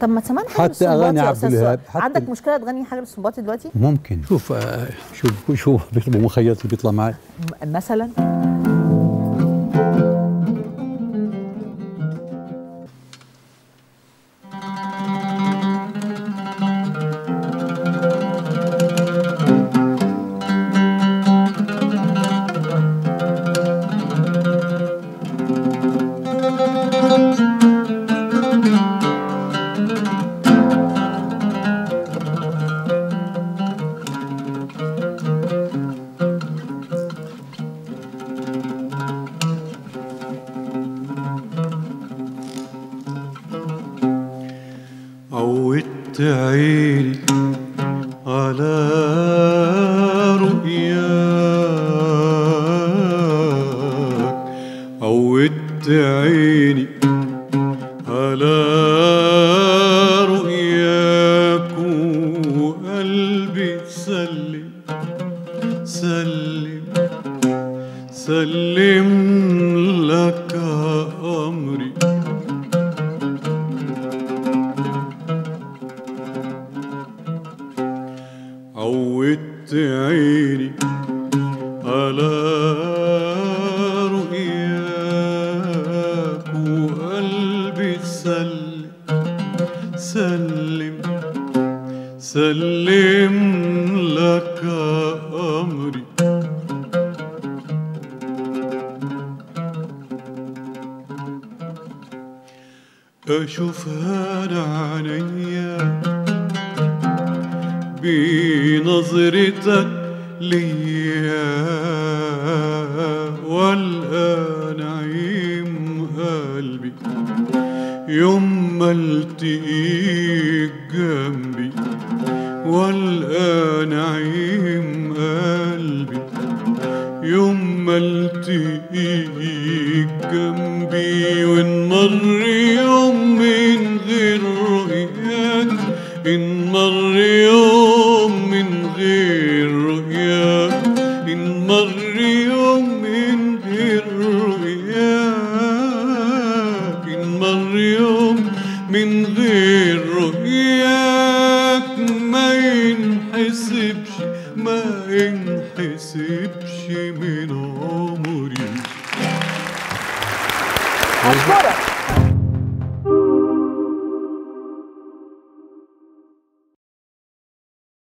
طب ما تسمعنا حاجة حتى يا عبد الوهاب، عندك مشكلة تغني حاجة للسنباطي دلوقتي؟ ممكن. شوف آه، شوف شوف بيطلبوا مخيط اللي بيطلع معي مثلا؟ عودت عيني على رؤياك. عودت عيني على رؤياك وقلبي. سلم سلم سلم لك. عودت عيني. على رؤياك وقلبي سلم. سلم سلم لك أمري. أشوفها عينيا بنظرتك ليا والآن نعيم قلبي يوم ما التقيك جنبي والآن نعيم قلبي يوم ما التقيك جنبي ونمر يوم من غير رؤياك إن مر يوم إن مر يوم من غير رؤياك. ما ينحسبش ما ينحسبش من عمري. أشكرك.